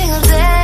single day.